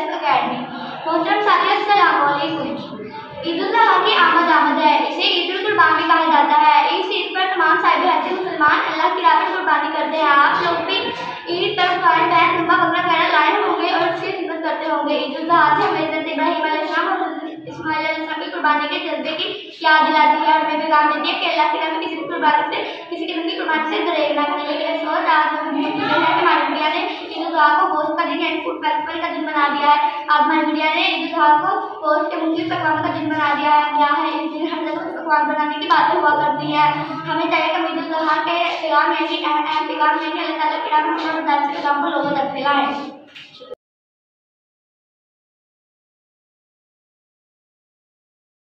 Classic academy मोहतरम साथियों अस्सलाम वालेकुम ईद अजहा की आमद आमद है। इसे ईद कुर्बानी कहा जाता है। इस ईद पर तमाम साहिब ऐसे मुसलमान, अल्लाह की राह पर कुर्बानी करते हैं। आप लोग भी ईद पर गाय बैन लंबा बकरा वगैरह लाए होंगे और उसकी खिदमत करते होंगे। ईद अजहा से हमें इब्राहिम और इस्माइल की कुर्बानी के जज्बे की याद दिलाती है हमें पैगाम देती है कि अल्लाह की राह में किसी की कुर्बानी से किसी की कुर्बानी से दरेग ना करने लेकिन अफसोस आज हमें है कि हमारी मीडिया उल को का दिन एंड फ़ूड फेस्टिवल का दिन बना दिया है। आज हमारे मीडिया ने उल को पोस्ट के मुख्तलिफ़ पकवानों का दिन बना दिया है। क्या है? इस दिन हम लोग पकवान बनाने की बातें हुआ करती है। हमें चाहिए कि ईद उल के पैगाम यानी अहम अहम पैगाम यानी अल्लाह ताला के राह में हमें पैगाम को लोगों तक फैलाएँ